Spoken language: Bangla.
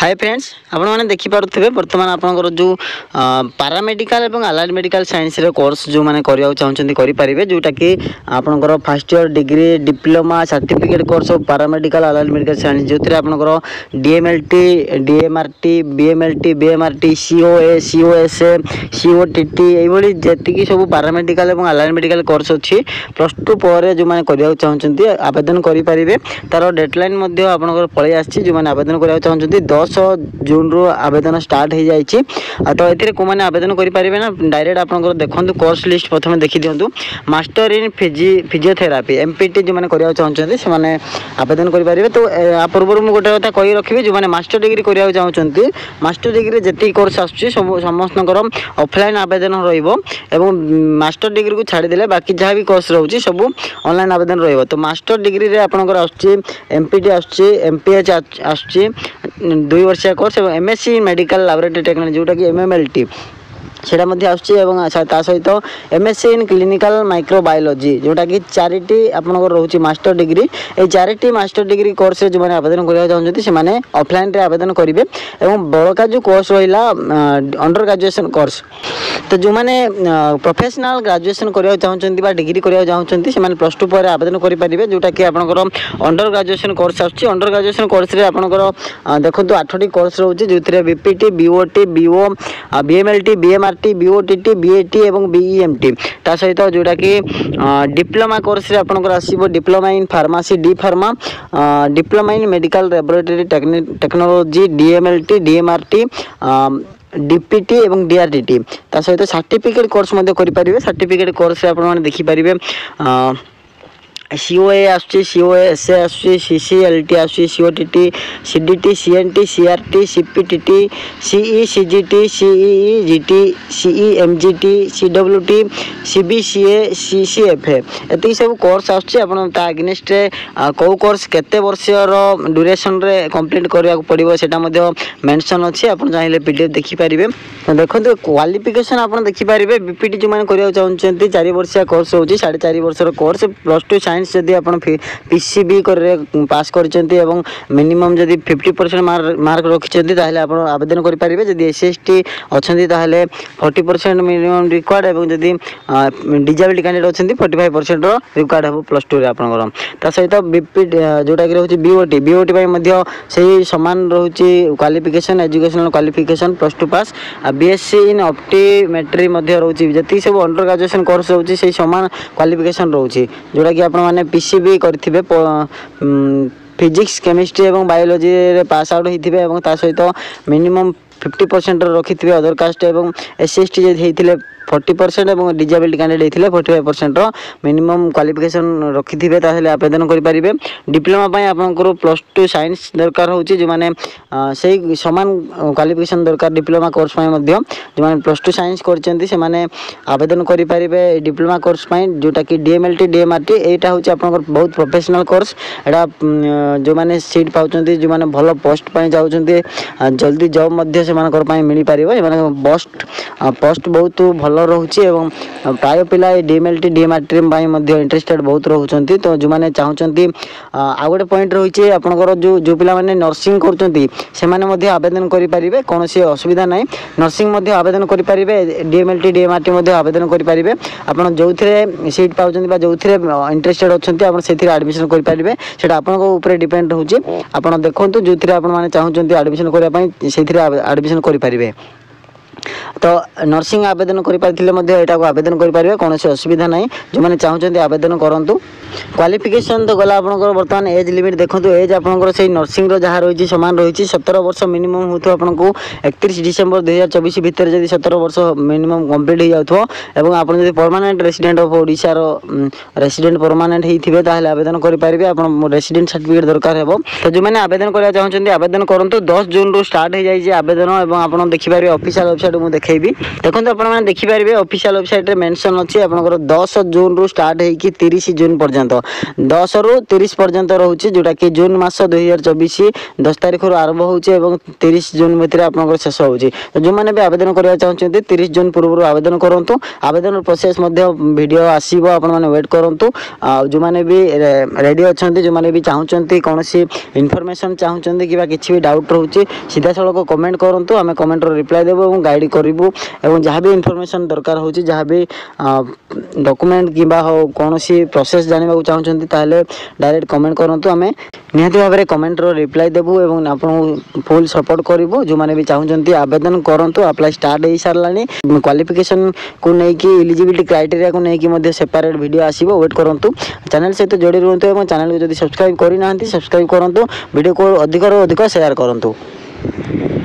ହାଏ ଫ୍ରେଣ୍ଡସ୍ ଆପଣମାନେ ଦେଖିପାରୁଥିବେ ବର୍ତ୍ତମାନ ଆପଣଙ୍କର ଯେଉଁ ପାରାମେଡ଼ିକାଲ ଏବଂ ଆଲାଏଡ଼ ମେଡ଼ିକାଲ ସାଇନ୍ସର କୋର୍ସ ଯେଉଁମାନେ କରିବାକୁ ଚାହୁଁଛନ୍ତି କରିପାରିବେ ଯେଉଁଟାକି ଆପଣଙ୍କର first year degree diploma certificate course paramedical allied medical science ଯେଉଁଥିରେ ଆପଣଙ୍କର DML T DMR T BML T BMR T C O A C O S A C O T T ଏଇଭଳି ଯେତିକି ସବୁ ପାରାମେଡ଼ିକାଲ ଏବଂ ଆଲାଏଡ଼ ମେଡ଼ିକାଲ କୋର୍ସ ଅଛି ପ୍ଲସ୍ ଟୁ ପରେ ଯେଉଁମାନେ କରିବାକୁ ଚାହୁଁଛନ୍ତି ଆବେଦନ କରିପାରିବେ ତା'ର ଡେଡ଼ଲାଇନ୍ ମଧ୍ୟ ଆପଣଙ୍କର ପଳେଇ ଆସିଛି ଯେଉଁମାନେ ଆବେଦନ କରିବାକୁ ଚାହୁଁଛନ୍ତି ଦଶ ଦଶ ଜୁନ୍ରୁ ଆବେଦନ ଷ୍ଟାର୍ଟ ହୋଇଯାଇଛି ତ ଏଥିରେ କେଉଁମାନେ ଆବେଦନ କରିପାରିବେ ନା ଡାଇରେକ୍ଟ ଆପଣଙ୍କର ଦେଖନ୍ତୁ କୋର୍ସ ଲିଷ୍ଟ ପ୍ରଥମେ ଦେଖିଦିଅନ୍ତୁ master in physi physiotherapy M P T ଯେଉଁମାନେ କରିବାକୁ ଚାହୁଁଛନ୍ତି ସେମାନେ ଆବେଦନ କରିପାରିବେ ତ ଆ ପୂର୍ବରୁ ମୁଁ ଗୋଟେ କଥା କହି ରଖିବି ଯେଉଁମାନେ ମାଷ୍ଟର ଡିଗ୍ରୀ କରିବାକୁ ଚାହୁଁଛନ୍ତି ମାଷ୍ଟର ଡିଗ୍ରୀରେ ଯେତିକି କୋର୍ସ ଆସୁଛି ସବୁ ସମସ୍ତଙ୍କର ଅଫଲାଇନ୍ ଆବେଦନ ରହିବ ଏବଂ ମାଷ୍ଟର ଡିଗ୍ରୀକୁ ଛାଡ଼ିଦେଲେ ବାକି ଯାହା ବି କୋର୍ସ ରହୁଛି ସବୁ ଅନଲାଇନ୍ ଆବେଦନ ରହିବ ତ ମାଷ୍ଟର ଡିଗ୍ରୀରେ ଆପଣଙ୍କର ଆସୁଛି ଏମ୍ ପି ଟି ଆସୁଛି ଏମ୍ ପି ଏଚ୍ ଆସୁଛି ଦୁଇ ವರ್ಷ course M S C in medical laboratory technology ಊಟಕ್ಕೆ ಎಮ್ ಎಮ್ ಎಲ್ ಟಿ সেটা ମଧ୍ୟ ଆସୁଛି ଏବଂ ତା ସହିତ M S C in clinical microbiology ଯେଉଁଟାକି ଚାରିଟି ଆପଣଙ୍କର ରହୁଛି ମାଷ୍ଟର ଡିଗ୍ରୀ ଏହି ଚାରିଟି ମାଷ୍ଟର ଡିଗ୍ରୀ କୋର୍ସରେ ଯେଉଁମାନେ ଆବେଦନ କରିବାକୁ ଚାହୁଁଛନ୍ତି ସେମାନେ ଅଫଲାଇନ୍ରେ ଆବେଦନ କରିବେ ଏବଂ ବଳକା ଯେଉଁ କୋର୍ସ ରହିଲା ଅଣ୍ଡର ଗ୍ରାଜୁଏସନ୍ କୋର୍ସ ତ ଯେଉଁମାନେ ପ୍ରଫେସନାଲ୍ ଗ୍ରାଜୁଏସନ୍ କରିବାକୁ ଚାହୁଁଛନ୍ତି ବା ଡିଗ୍ରୀ କରିବାକୁ ଚାହୁଁଛନ୍ତି ସେମାନେ ପ୍ଲସ୍ ଟୁ ପରେ ଆବେଦନ କରିପାରିବେ ଯେଉଁଟାକି ଆପଣଙ୍କର ଅଣ୍ଡର ଗ୍ରାଜୁଏସନ୍ କୋର୍ସ ଆସୁଛି ଅଣ୍ଡର ଗ୍ରାଜୁଏସନ୍ କୋର୍ସରେ ଆପଣଙ୍କର ଦେଖନ୍ତୁ ଆଠଟି କୋର୍ସ ରହୁଛି ଯେଉଁଥିରେ BPT BOT BO BMLT BM MRT BOTT BAT ଏବଂ ବିଇଏମ୍ଟି ତା ସହିତ ଯେଉଁଟାକି ଡିପ୍ଲୋମା କୋର୍ସରେ ଆପଣଙ୍କର ଆସିବ diploma in pharmacy D pharma diploma in medical laboratory technology DMLT DMRT DPT এবং ডিআরডিটি তা সহ সার্টিফিকেট কোর্স মধ্যে করে পারে সার্টিফিকেট কোর্সে আপনার দেখিপারে সিওএ আসছে সিওএ এসএ আসছে সিসি এলটি আসছে COTT CDT CNT CRT CPTT CE CGT CEE GT সিই এমজিটি সিডব্লুটি সিবিসিএ সিসিএফ এতিক সব কোর্স আসছে আপনার তা আগেনেস্টে কেউ কোর্স কেতে বর্ষর ড্যুরেসনরে কমপ্লিট করা পড়ব সেটা মেনশন অছে আপনার চাইলে পিডিএফ দেখিপারে দেখুন কোয়ালিফিকেসন আপনার দেখিপারে বিপিটি যে করা চাহুন চারি বর্ষিয়া কোর্স হচ্ছে সাড়ে চারি বর্ষর course plus two science science যদি আপনার পিসিবি করে পাস করছেন এবং মিনিমম যদি ফিফটি পরসেন্ট মার্ক রাখছেন তাহলে আপনার আবেদন করে পারিবে যদি এসসি এসটি অনেক তাহলে ফর্টি পরসেন্ট মিনিমম রিকোয়ার্ড এবং যদি ডিজাবিলিটি ক্যান্ডিডেট অনেক ফর্টি ফাইভ পরসেন্টর রিকোয়ার্ড হব প্লস টু আপনার তা সহ বিপি ଯେଉଁଟାକି ରହୁଛି রয়েছে বিওটি ପାଇଁ ମଧ୍ୟ ସେଇ ସମାନ ରହୁଛି qualification educational qualification plus two pass ଆଉ B S C in optometry ମଧ୍ୟ ରହୁଛି ଯେତିକି ସବୁ ଅଣ୍ଡର ଗ୍ରାଜୁଏସନ୍ କୋର୍ସ ରହୁଛି ସେଇ ସମାନ କ୍ୱାଲିଫିକେସନ୍ ରହୁଛି ଯେଉଁଟାକି ଆପଣ ଆପଣମାନେ ପି ସି ବି କରିଥିବେ ଫିଜିକ୍ସ କେମିଷ୍ଟ୍ରି ଏବଂ ବାୟୋଲୋଜିରେ ପାସ୍ ଆଉଟ୍ ହୋଇଥିବେ ଏବଂ ତା ସହିତ ମିନିମମ୍ ଫିଫ୍ଟି ପରସେଣ୍ଟ ରଖିଥିବେ ଅଦର କାଷ୍ଟ ଏବଂ ଏସ୍ ସି ଏସ୍ ଟି ଯଦି ହେଇଥିଲେ ফর্টি পরসেন্ট এবং ডিজাবিলিটি ক্যান্ডিডেট হয়েছে ফর্টি ফাইভ পরসেন্টর মিনিমম ক্বালিফিকেসন রক্ষিথিবে তাহলে আবেদন করে পে ডিপ্লোমা আপনার প্লস টু সাইন্স দরকার হচ্ছে যে সেই সমান ক্বালিফিকেসন দরকার ডিপ্লোমা কোর্স যে প্লস টু সাইন্স করছেন সে আবেদন করে পে ডিপ্লোমা কোর্স যেটা কি ডিএমএলটি ডিএমআরটি এইটা হচ্ছে আপনার বহুত প্রফেসনাল কোর্স এটা যে সিট পাচ্ছেন যে ভালো পোস্ট যাচ্ছেন জলদি জব মধ্যে সে মিলিপার এ পোস্ট পোস্ট বহুত ভাল ଭଲ ରହୁଛି ଏବଂ ପ୍ରାୟ ପିଲା ଏ ଡିଏମ୍ଏଲ୍ଟି ଡିଏମାଟ୍ରିମ୍ ପାଇଁ ମଧ୍ୟ ଇଣ୍ଟରେଷ୍ଟେଡ଼୍ ବହୁତ ରହୁଛନ୍ତି ତ ଯେଉଁମାନେ ଚାହୁଁଛନ୍ତି ଆଉ ଗୋଟେ ପଏଣ୍ଟ ରହିଛି ଆପଣଙ୍କର ଯେଉଁ ଯେଉଁ ପିଲାମାନେ ନର୍ସିଂ କରୁଛନ୍ତି ସେମାନେ ମଧ୍ୟ ଆବେଦନ କରିପାରିବେ କୌଣସି ଅସୁବିଧା ନାହିଁ ନର୍ସିଂ ମଧ୍ୟ ଆବେଦନ କରିପାରିବେ ଡିଏମ୍ଏଲ୍ଟି ଡିଏମ୍ଆର୍ଟି ମଧ୍ୟ ଆବେଦନ କରିପାରିବେ ଆପଣ ଯେଉଁଥିରେ ସିଟ୍ ପାଉଛନ୍ତି ବା ଯେଉଁଥିରେ ଇଣ୍ଟରେଷ୍ଟେଡ଼୍ ଅଛନ୍ତି ଆପଣ ସେଥିରେ ଆଡ଼ମିସନ୍ କରିପାରିବେ ସେଇଟା ଆପଣଙ୍କ ଉପରେ ଡିପେଣ୍ଡ ରହୁଛି ଆପଣ ଦେଖନ୍ତୁ ଯେଉଁଥିରେ ଆପଣମାନେ ଚାହୁଁଛନ୍ତି ଆଡ଼ମିସନ୍ କରିବା ପାଇଁ ସେଥିରେ ଆଡ଼ମିସନ୍ କରିପାରିବେ ତ ନର୍ସିଂ ଆବେଦନ କରିପାରିଥିଲେ ମଧ୍ୟ ଏଇଟାକୁ ଆବେଦନ କରିପାରିବେ କୌଣସି ଅସୁବିଧା ନାହିଁ ଯେଉଁମାନେ ଚାହୁଁଛନ୍ତି ଆବେଦନ କରନ୍ତୁ କ୍ୱାଲିଫିକେସନ୍ ତ ଗଲା ଆପଣଙ୍କର ବର୍ତ୍ତମାନ ଏଜ୍ ଲିମିଟ୍ ଦେଖନ୍ତୁ ଏଜ୍ ଆପଣଙ୍କର ସେଇ ନର୍ସିଂର ଯାହା ରହିଛି ସମାନ ରହିଛି ସତର ବର୍ଷ ମିନିମମ୍ ହେଉଥିବ ଆପଣଙ୍କୁ ଏକତିରିଶ ଡିସେମ୍ବର ଦୁଇହଜାର ଚବିଶ ଭିତରେ ଯଦି ସତର ବର୍ଷ ମିନିମମ୍ କମ୍ପ୍ଲିଟ୍ ହୋଇଯାଉଥିବ ଏବଂ ଆପଣ ଯଦି ପରମାନେଣ୍ଟ ରେସିଡେଣ୍ଟ ଅଫ୍ ଓଡ଼ିଶାର ରେସିଡେଣ୍ଟ ପରମାନେଣ୍ଟ ହୋଇଥିବେ ତାହେଲେ ଆବେଦନ କରିପାରିବେ ଆପଣ ରେସିଡେଣ୍ଟ ସାର୍ଟିଫିକେଟ୍ ଦରକାର ହେବ ତ ଯେଉଁମାନେ ଆବେଦନ କରିବାକୁ ଚାହୁଁଛନ୍ତି ଆବେଦନ କରନ୍ତୁ ଦଶ ଜୁନ୍ରୁ ଷ୍ଟାର୍ଟ ହୋଇଯାଇଛି ଆବେଦନ ଏବଂ ଆପଣ ଦେଖିପାରିବେ ଅଫିସିଆଲ ୱେବସାଇଟ୍ ମୁଁ ଦେଖାଇବି ଦେଖନ୍ତୁ ଆପଣମାନେ ଦେଖିପାରିବେ ଅଫିସିଆଲ ୱେବସାଇଟ୍ରେ ମେନସନ୍ ଅଛି ଆପଣଙ୍କର ଦଶ ଜୁନ୍ରୁ ଷ୍ଟାର୍ଟ ହୋଇକି ତିରିଶ ଜୁନ୍ ପର୍ଯ୍ୟନ୍ତ পর্যন্ত দশরু তিরিশ পর্যন্ত রয়েছে যেটা কি জুন মাস দুই হাজার চব্বিশ দশ তারিখর আরম্ভ হচ্ছে এবং তিরিশ জুন ভিতরে আপনার শেষ হচ্ছে তো যে আবেদন করা চাহুন তিরিশ জুন পূর্ব আবেদন করতু আবেদন প্রোসেস ভিডিও আসব আপনার ওয়েট করতু যে রেডি অনেক যে চাহুমান কৌশি ইনফরমেসন চাহুমান কিংবা কিছু ডাউট রয়েছে সিধা সড়ক কমেন্ট করতু আমি কমেন্টর রিপ্লাই দেব এবং গাইড করবু এবং যা বি ইনফরমেসন দরকার হচ্ছে যা বি ডকুমেন্ট কিংবা হোক কৌশি প্রসেস জাঁয়া জাঁয়া চাহুଛନ୍ତି ତାହେଲେ ଡାଇରେକ୍ଟ କମେଣ୍ଟ କରନ୍ତୁ ଆମେ ନିହାତି ଭାବରେ କମେଣ୍ଟର ରିପ୍ଲାଏ ଦେବୁ ଏବଂ ଆପଣଙ୍କୁ ଫୁଲ୍ ସପୋର୍ଟ କରିବୁ ଯେଉଁମାନେ ବି ଚାହୁଁଛନ୍ତି ଆବେଦନ କରନ୍ତୁ ଆପ୍ଲାଏ ଷ୍ଟାର୍ଟ ହୋଇସାରିଲାଣି କ୍ୱାଲିଫିକେସନ୍କୁ ନେଇକି ଇଲିଜିବିଲିଟି କ୍ରାଇଟେରିଆକୁ ନେଇକି ମଧ୍ୟ ସେପାରେଟ୍ ଭିଡ଼ିଓ ଆସିବ ୱେଟ୍ କରନ୍ତୁ ଚ୍ୟାନେଲ୍ ସହିତ ଯୋଡ଼ି ରୁହନ୍ତୁ ଏବଂ ଚ୍ୟାନେଲ୍କୁ ଯଦି ସବସ୍କ୍ରାଇବ୍ କରିନାହାନ୍ତି ସବସ୍କ୍ରାଇବ୍ କରନ୍ତୁ ଭିଡ଼ିଓକୁ ଅଧିକରୁ ଅଧିକ ସେୟାର କରନ୍ତୁ